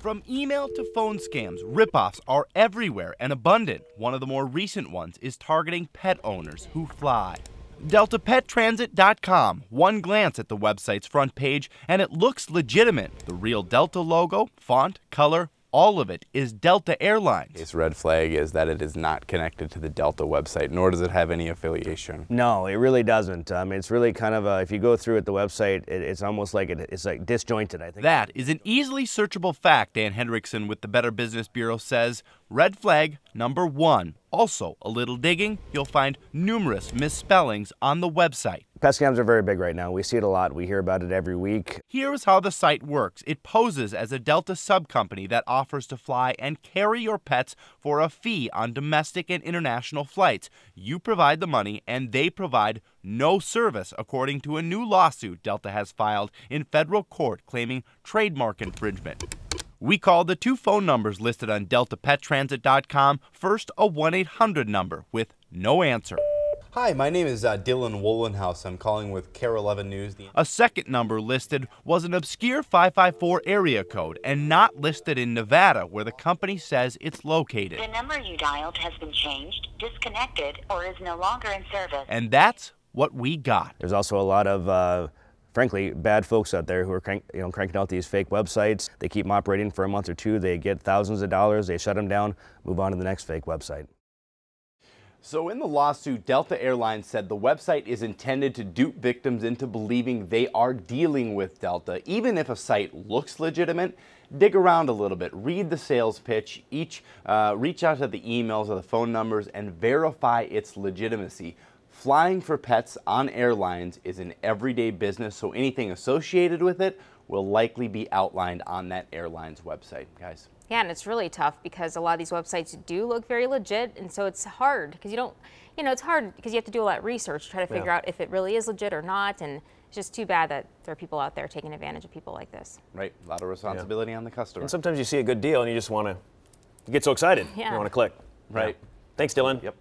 From email to phone scams, ripoffs are everywhere and abundant. One of the more recent ones is targeting pet owners who fly. DeltaPetTransit.com. One glance at the website's front page, and it looks legitimate. The real Delta logo, font, color, all of it is Delta Airlines. Its red flag is that it is not connected to the Delta website, nor does it have any affiliation. No, it really doesn't. Um, it's really kind of a, if you go through at the website, it, it's almost like it, it's like disjointed. I think that is an easily searchable fact. Dan Hendrickson with the Better Business Bureau says red flag number one. Also, a little digging, you'll find numerous misspellings on the website. Pet scams are very big right now. We see it a lot. We hear about it every week. Here's how the site works it poses as a Delta sub company that offers to fly and carry your pets for a fee on domestic and international flights. You provide the money, and they provide no service, according to a new lawsuit Delta has filed in federal court claiming trademark infringement. We called the two phone numbers listed on deltapettransit.com. First, a 1 800 number with no answer. Hi, my name is uh, Dylan Wollenhouse. I'm calling with KARE 11 News. A second number listed was an obscure 554 area code and not listed in Nevada, where the company says it's located. The number you dialed has been changed, disconnected, or is no longer in service. And that's what we got. There's also a lot of uh, frankly, bad folks out there who are crank, you know, cranking out these fake websites. They keep them operating for a month or two. They get thousands of dollars. They shut them down, move on to the next fake website. So in the lawsuit, Delta Airlines said the website is intended to dupe victims into believing they are dealing with Delta. Even if a site looks legitimate, dig around a little bit, read the sales pitch, each uh, reach out to the emails or the phone numbers and verify its legitimacy. Flying for pets on airlines is an everyday business, so anything associated with it will likely be outlined on that airline's website, guys. Yeah, and it's really tough because a lot of these websites do look very legit, and so it's hard because you don't, you know, it's hard because you have to do a lot of research to try to figure yeah. out if it really is legit or not, and it's just too bad that there are people out there taking advantage of people like this. Right, a lot of responsibility yeah. on the customer. And sometimes you see a good deal and you just want to, you get so excited, yeah. you want to click. Right. Yeah. Thanks, Dylan. Yep.